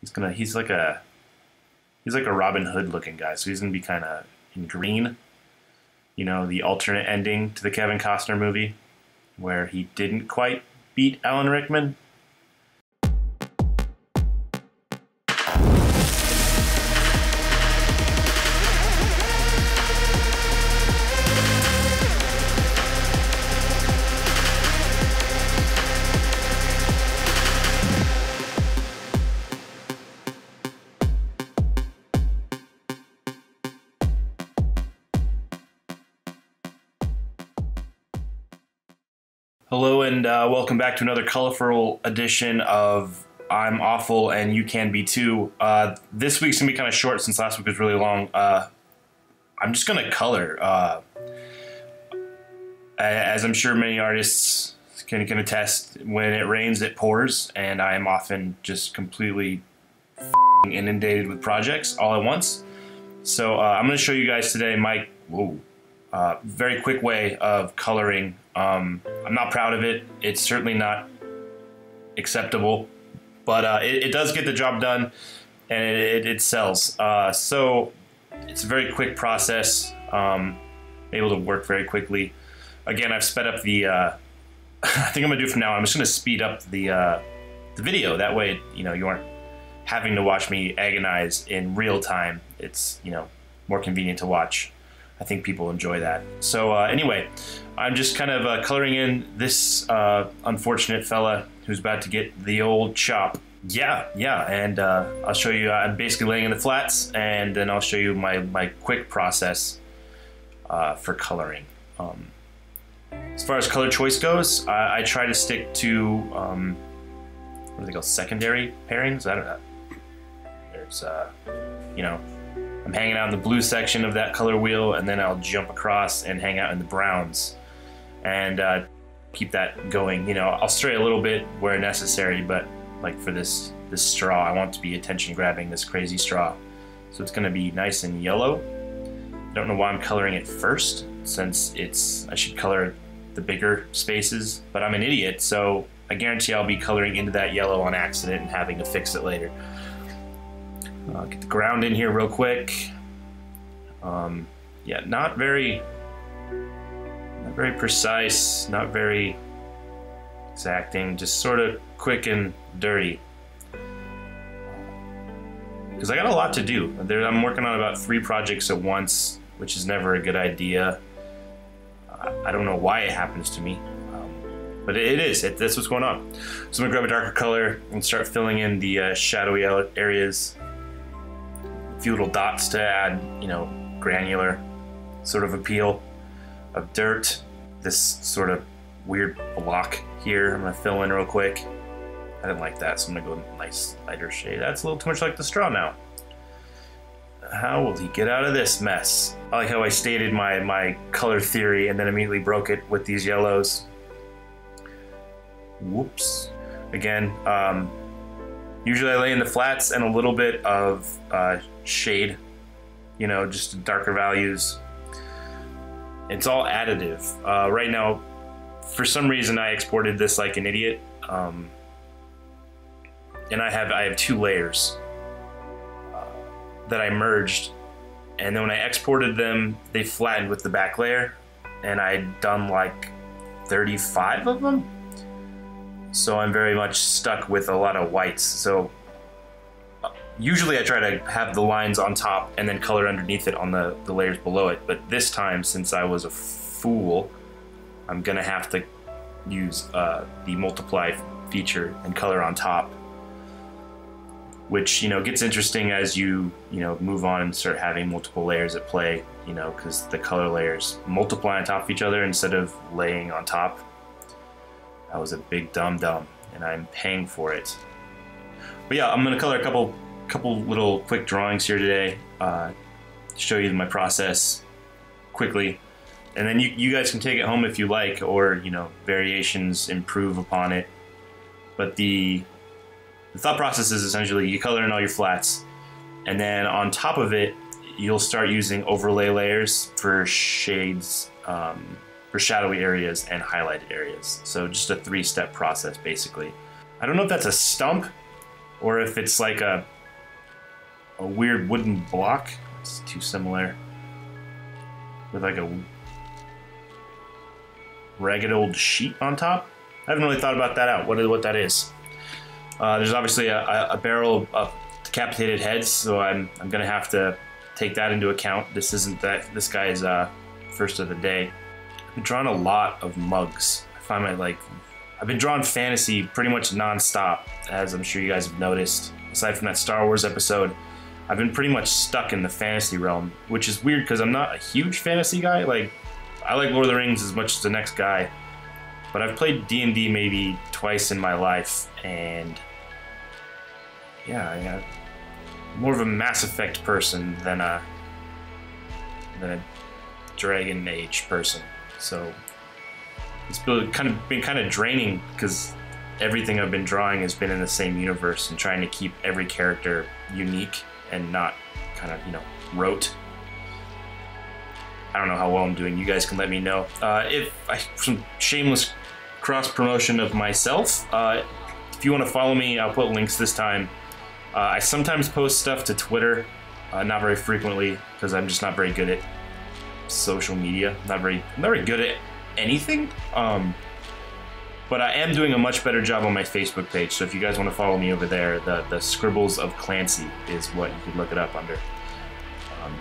He's gonna. He's like a. He's like a Robin Hood looking guy, so he's gonna be kind of in green. You know, the alternate ending to the Kevin Costner movie, where he didn't quite beat Alan Rickman. Hello and uh, welcome back to another colorful edition of I'm Awful and You Can Be Too. Uh, this week's gonna be kind of short since last week was really long. Uh, I'm just gonna color. Uh, as I'm sure many artists can, can attest, when it rains, it pours, and I am often just completely inundated with projects all at once. So uh, I'm gonna show you guys today my whoa, uh, very quick way of coloring um, I'm not proud of it. It's certainly not acceptable, but uh, it, it, does get the job done and it, it, sells. Uh, so it's a very quick process. Um, able to work very quickly. Again, I've sped up the. Uh, I think I'm gonna do from now. on. I'm just gonna speed up the uh, the video. That way, you know, you aren't having to watch me agonize in real time. It's you know more convenient to watch. I think people enjoy that. So uh, anyway, I'm just kind of uh, coloring in this uh, unfortunate fella who's about to get the old chop. Yeah, yeah, and uh, I'll show you. I'm basically laying in the flats, and then I'll show you my my quick process uh, for coloring. Um, as far as color choice goes, I, I try to stick to um, what do they call secondary pairings? I don't know. There's, uh, you know, I'm hanging out in the blue section of that color wheel, and then I'll jump across and hang out in the browns, and uh, keep that going. You know, I'll stray a little bit where necessary, but like for this this straw, I want to be attention grabbing this crazy straw, so it's going to be nice and yellow. I don't know why I'm coloring it first, since it's I should color the bigger spaces, but I'm an idiot, so I guarantee I'll be coloring into that yellow on accident and having to fix it later. Uh, get the ground in here real quick. Um, yeah, not very, not very precise, not very exacting, just sort of quick and dirty. Because I got a lot to do. There, I'm working on about three projects at once, which is never a good idea. I don't know why it happens to me, um, but it, it is. It, that's what's going on. So I'm gonna grab a darker color and start filling in the uh, shadowy areas little dots to add, you know, granular sort of appeal of dirt. This sort of weird block here, I'm gonna fill in real quick. I didn't like that, so I'm gonna go a nice lighter shade. That's a little too much like the straw now. How will he get out of this mess? I like how I stated my, my color theory and then immediately broke it with these yellows. Whoops. Again, um, Usually I lay in the flats and a little bit of uh, shade, you know, just darker values. It's all additive. Uh, right now, for some reason, I exported this like an idiot. Um, and I have I have two layers uh, that I merged, and then when I exported them, they flattened with the back layer, and I'd done like 35 of them so I'm very much stuck with a lot of whites. So uh, usually I try to have the lines on top and then color underneath it on the, the layers below it. But this time, since I was a fool, I'm gonna have to use uh, the multiply feature and color on top. Which, you know, gets interesting as you, you know, move on and start having multiple layers at play, you know, because the color layers multiply on top of each other instead of laying on top I was a big dumb dumb, and I'm paying for it. But yeah, I'm gonna color a couple couple little quick drawings here today, uh, show you my process quickly, and then you, you guys can take it home if you like, or you know variations improve upon it. But the the thought process is essentially you color in all your flats, and then on top of it, you'll start using overlay layers for shades. Um, for shadowy areas and highlighted areas. So just a three-step process, basically. I don't know if that's a stump or if it's like a a weird wooden block. It's too similar. With like a ragged old sheet on top. I haven't really thought about that out. What what that is? Uh, there's obviously a, a, barrel of decapitated heads, so I'm I'm gonna have to take that into account. This isn't that this guy's uh, first of the day. I've been drawing a lot of mugs. I find my like I've been drawing fantasy pretty much nonstop, as I'm sure you guys have noticed. Aside from that Star Wars episode, I've been pretty much stuck in the fantasy realm, which is weird because I'm not a huge fantasy guy. Like, I like Lord of the Rings as much as the next guy, but I've played D and D maybe twice in my life, and yeah, I got more of a Mass Effect person than a than a Dragon Age person. So it's been kind of been kind of draining because everything I've been drawing has been in the same universe and trying to keep every character unique and not kind of, you know, rote. I don't know how well I'm doing. You guys can let me know. Uh, if I, some shameless cross promotion of myself, uh, if you want to follow me, I'll put links this time. Uh, I sometimes post stuff to Twitter, uh, not very frequently because I'm just not very good at social media. Not very, I'm not very good at anything. Um, but I am doing a much better job on my Facebook page. So if you guys want to follow me over there, the, the Scribbles of Clancy is what you can look it up under. Um,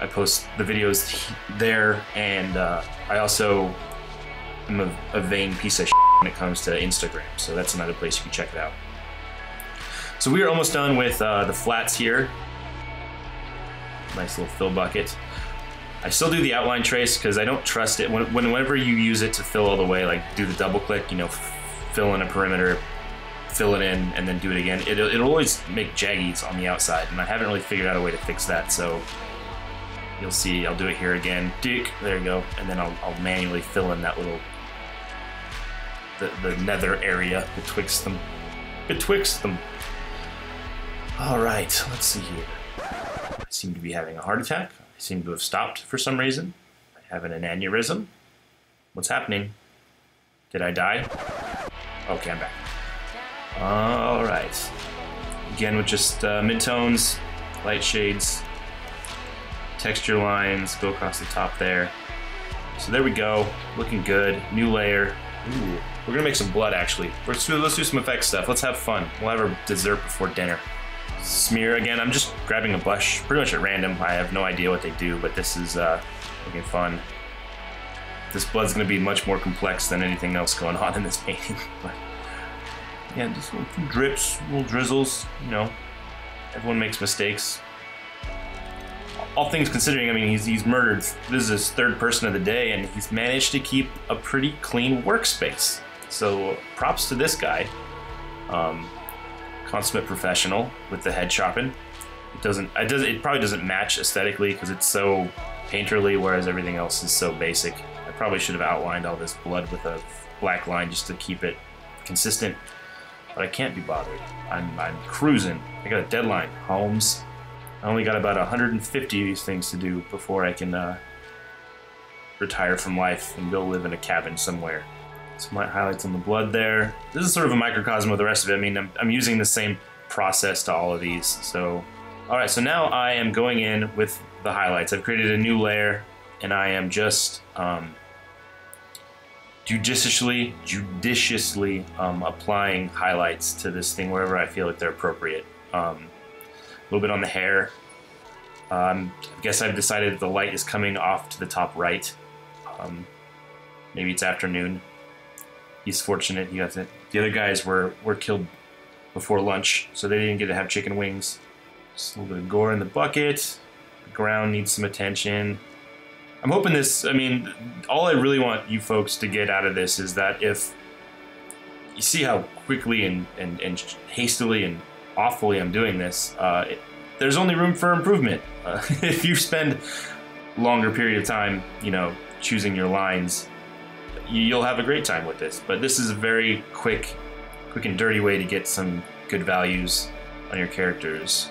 I post the videos there, and uh, I also am a, a vain piece of shit when it comes to Instagram. So that's another place you can check it out. So we are almost done with uh, the flats here. Nice little fill bucket. I still do the outline trace because I don't trust it. When, whenever you use it to fill all the way, like do the double click, you know, fill in a perimeter, fill it in, and then do it again, it, it'll always make jaggies on the outside, and I haven't really figured out a way to fix that, so you'll see, I'll do it here again. Dick, there you go, and then I'll, I'll manually fill in that little, the, the nether area betwixt them. Betwixt them. All right, let's see here. I seem to be having a heart attack. I seem to have stopped for some reason. I have an aneurysm. What's happening? Did I die? Okay, I'm back. All right. Again, with just uh, midtones, light shades, texture lines, go across the top there. So there we go, looking good. New layer. Ooh, we're gonna make some blood actually. Let's do, let's do some effects stuff. Let's have fun. We'll have our dessert before dinner smear again. I'm just grabbing a brush pretty much at random. I have no idea what they do, but this is uh, looking fun. This blood's going to be much more complex than anything else going on in this painting. but yeah, just little drips, little drizzles. You know, everyone makes mistakes. All things considering, I mean, he's, he's murdered. This is his third person of the day, and he's managed to keep a pretty clean workspace. So props to this guy. Um, consummate professional with the head chopping. It doesn't. It does. It probably doesn't match aesthetically because it's so painterly, whereas everything else is so basic. I probably should have outlined all this blood with a black line just to keep it consistent, but I can't be bothered. I'm I'm cruising. I got a deadline, Holmes. I only got about 150 of these things to do before I can uh, retire from life and go live in a cabin somewhere. Some light highlights on the blood there. This is sort of a microcosm of the rest of it. I mean, I'm, I'm using the same process to all of these. So, all right, so now I am going in with the highlights. I've created a new layer and I am just um, judiciously, judiciously um, applying highlights to this thing wherever I feel like they're appropriate. Um, a little bit on the hair. Um, I guess I've decided the light is coming off to the top right. Um, maybe it's afternoon he's fortunate. He got it. The other guys were were killed before lunch, so they didn't get to have chicken wings. Just a little bit of gore in the bucket. The ground needs some attention. I'm hoping this. I mean, all I really want you folks to get out of this is that if you see how quickly and and, and hastily and awfully I'm doing this, uh, it, there's only room for improvement. Uh, if you spend longer period of time, you know, choosing your lines you'll have a great time with this. But this is a very quick, quick and dirty way to get some good values on your characters.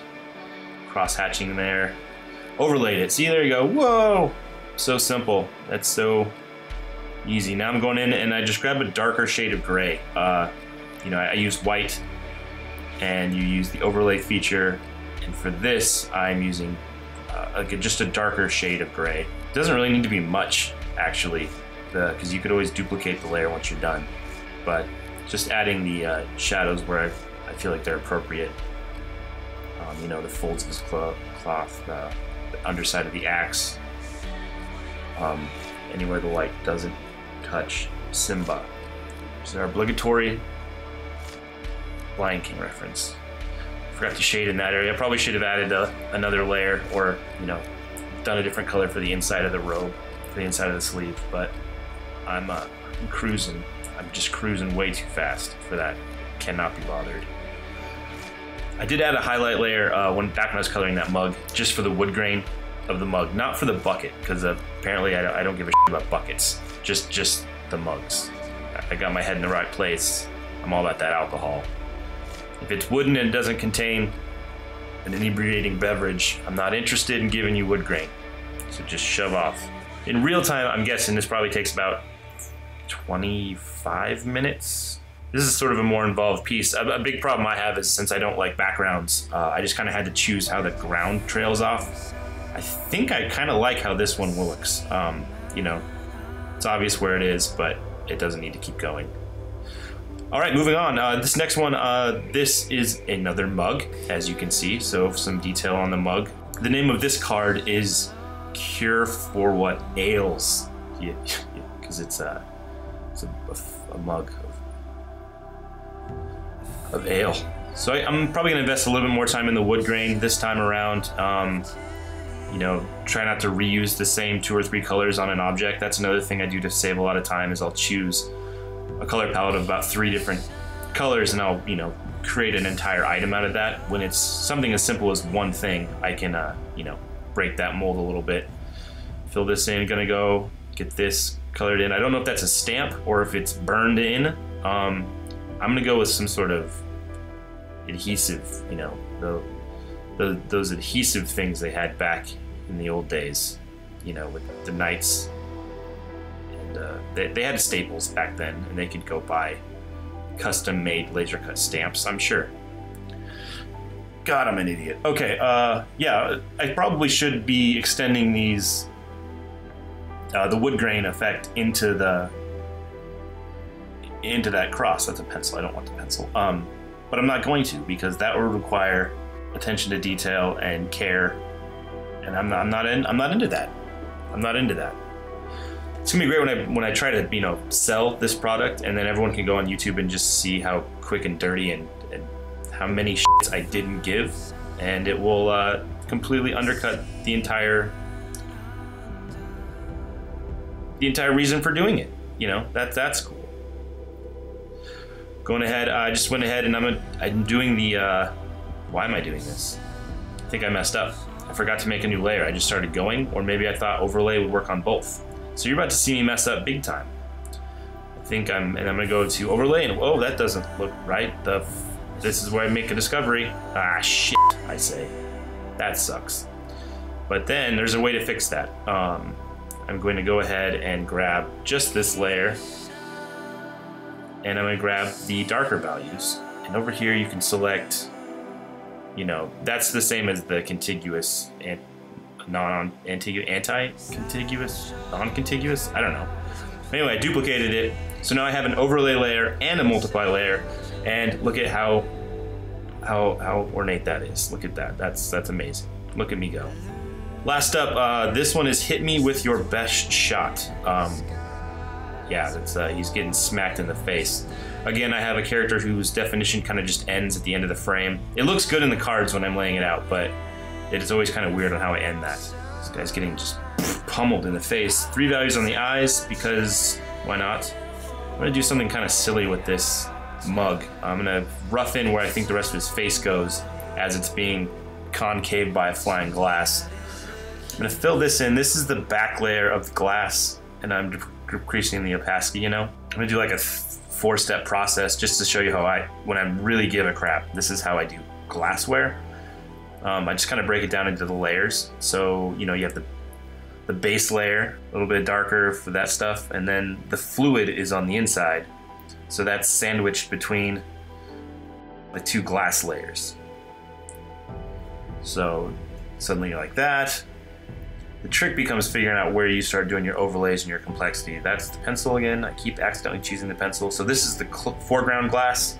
Cross hatching there. Overlaid it. See, there you go. Whoa! So simple. That's so easy. Now I'm going in and I just grab a darker shade of gray. Uh, you know, I, I use white and you use the overlay feature. And for this, I'm using uh, a, just a darker shade of gray. It doesn't really need to be much, actually, because you could always duplicate the layer once you're done. But just adding the uh, shadows where I, I, feel like they're appropriate. Um, you know, the folds of his cloth, the, the underside of the axe, um, anywhere the light doesn't touch Simba. So our obligatory Lion King reference. Forgot to shade in that area. I probably should have added a, another layer or, you know, done a different color for the inside of the robe, for the inside of the sleeve, but I'm, uh, cruising. I'm just cruising way too fast for that. Cannot be bothered. I did add a highlight layer uh, when back when I was coloring that mug, just for the wood grain of the mug, not for the bucket, because uh, apparently I don't, I don't give a shit about buckets. Just just the mugs. I got my head in the right place. I'm all about that alcohol. If it's wooden and doesn't contain an inebriating beverage, I'm not interested in giving you wood grain. So just shove off. In real time, I'm guessing this probably takes about 25 minutes. This is sort of a more involved piece. A, a big problem I have is since I don't like backgrounds, uh, I just kind of had to choose how the ground trails off. I think I kind of like how this one looks. Um, you know, it's obvious where it is, but it doesn't need to keep going. All right, moving on. Uh, this next one, uh, this is another mug, as you can see. So some detail on the mug. The name of this card is Cure for What Ails. Yeah, because it's, a, it's a, a, a mug of, of ale. So I, am probably going to invest a little bit more time in the wood grain this time around. Um, you know, try not to reuse the same two or three colors on an object. That's another thing I do to save a lot of time is I'll choose a color palette of about three different colors and I'll, you know, create an entire item out of that. When it's something as simple as one thing, I can, uh, you know, break that mold a little bit. Fill this in, gonna go get this colored in. I don't know if that's a stamp or if it's burned in. Um, I'm gonna go with some sort of adhesive, you know, the, the, those adhesive things they had back in the old days, you know, with the knights uh, they, they had staples back then, and they could go buy custom-made laser cut stamps. I'm sure. God, I'm an idiot. Okay, uh, yeah, I probably should be extending these uh, the wood grain effect into the into that cross. That's a pencil. I don't want the pencil. Um, but I'm not going to because that would require attention to detail and care, and I'm not. I'm not in. I'm not into that. I'm not into that it's gonna be great when I when I try to you know sell this product, and then everyone can go on YouTube and just see how quick and dirty and, and how many shits I didn't give, and it will uh, completely undercut the entire the entire reason for doing it. You know that that's cool. Going ahead, I just went ahead and I'm a, I'm doing the. Uh, why am I doing this? I think I messed up. I forgot to make a new layer. I just started going, or maybe I thought overlay would work on both. So you're about to see me mess up big time. I think I'm, and I'm gonna go to overlay, and oh, that doesn't look right. The, this is where I make a discovery. Ah, shit, I say. That sucks. But then there's a way to fix that. Um, I'm going to go ahead and grab just this layer, and I'm gonna grab the darker values. And over here you can select, you know, that's the same as the contiguous and non-anti-contiguous, non-contiguous. I don't know. Anyway, I duplicated it, so now I have an overlay layer and a multiply layer, and look at how how how ornate that is. Look at that. That's that's amazing. Look at me go. Last up, uh, this one is hit me with your best shot. Um, yeah, that's uh, he's getting smacked in the face. Again, I have a character whose definition kind of just ends at the end of the frame. It looks good in the cards when I'm laying it out, but it is always kind of weird on how I end that. This guy's getting just pummeled in the face. Three values on the eyes because why not? I'm gonna do something kind of silly with this mug. I'm gonna rough in where I think the rest of his face goes as it's being concave by a flying glass. I'm gonna fill this in. This is the back layer of the glass and I'm decreasing the opacity, you know? I'm gonna do like a four-step process just to show you how I, when I really give a crap, this is how I do glassware. Um, I just kind of break it down into the layers. So, you know, you have the, the base layer, a little bit darker for that stuff, and then the fluid is on the inside. So that's sandwiched between the two glass layers. So suddenly like that. The trick becomes figuring out where you start doing your overlays and your complexity. That's the pencil again. I keep accidentally choosing the pencil. So this is the foreground glass.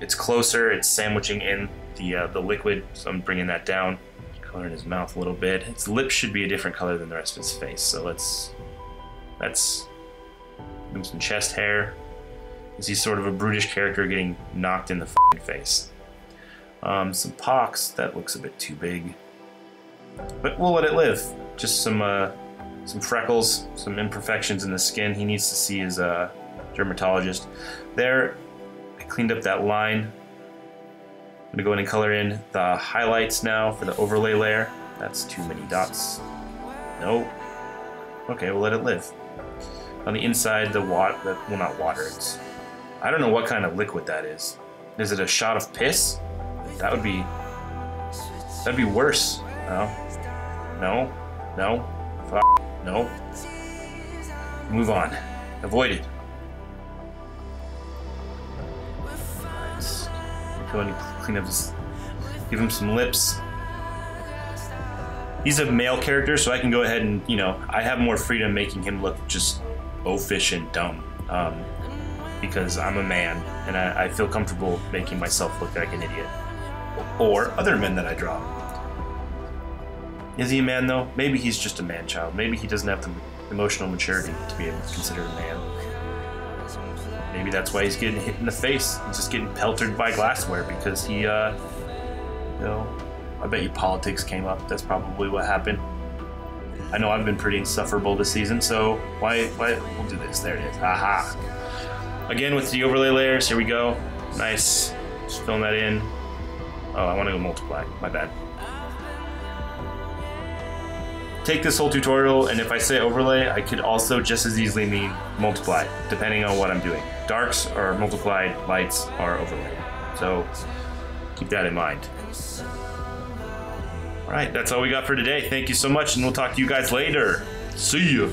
It's closer. It's sandwiching in the uh, the liquid. So I'm bringing that down. Coloring his mouth a little bit. His lips should be a different color than the rest of his face. So let's let's him some chest hair. Is he sort of a brutish character getting knocked in the face? Um, some pox. That looks a bit too big. But we'll let it live. Just some uh, some freckles, some imperfections in the skin. He needs to see his uh, dermatologist. There, I cleaned up that line. I'm gonna go in and color in the highlights now for the overlay layer. That's too many dots. No. Okay, we'll let it live. On the inside, the water, well not water, it's, I don't know what kind of liquid that is. Is it a shot of piss? That would be, that'd be worse. No. No. No. Fuck. No. Move on. Avoid it. Go and clean up his. Give him some lips. He's a male character, so I can go ahead and, you know, I have more freedom making him look just oafish and dumb. Um, because I'm a man and I, I feel comfortable making myself look like an idiot. Or other men that I draw. Is he a man though? Maybe he's just a man child. Maybe he doesn't have the emotional maturity to be able to consider a man. Maybe that's why he's getting hit in the face and just getting pelted by glassware because he, uh, you know, I bet you politics came up. That's probably what happened. I know I've been pretty insufferable this season, so why, why, we'll do this. There it is. Aha. Again with the overlay layers, here we go. Nice. Just filling that in. Oh, I want to go multiply. My bad take this whole tutorial, and if I say overlay, I could also just as easily mean multiply, depending on what I'm doing. Darks are multiplied, lights are overlaid. So keep that in mind. All right, that's all we got for today. Thank you so much, and we'll talk to you guys later. See you.